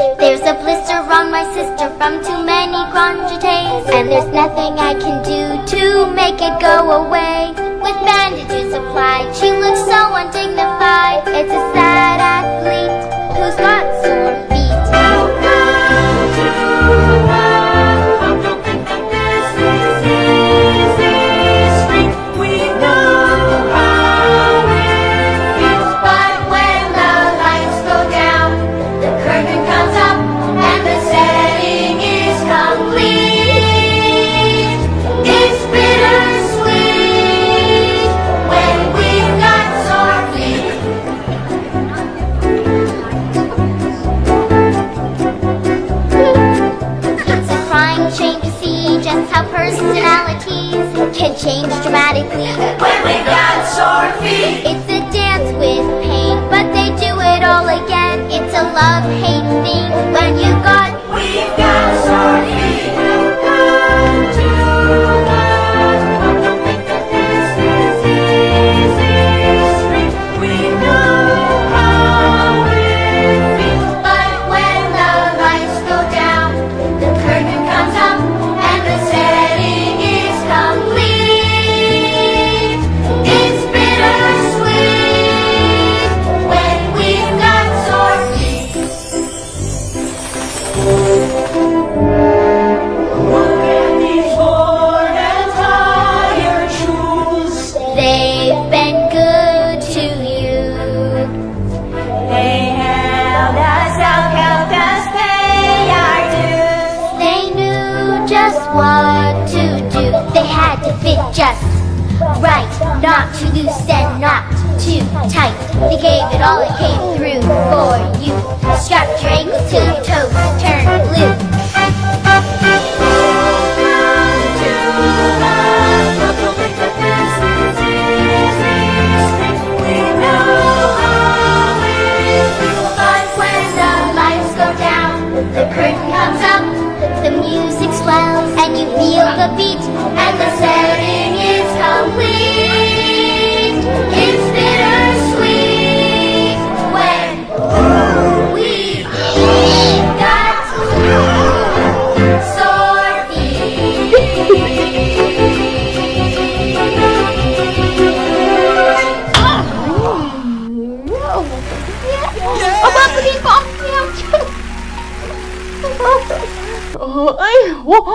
There's a blister on my sister from too many grand jetés And there's nothing I can do to make it go away. With bandages applied, she looks so undignified. It's a sad athlete fit just right, not too loose and not too tight. They gave it all it came through for you. Strapped your ankles till your toes turned blue. The curtain comes up, the music swells, and you feel the beat, 哎呦，我。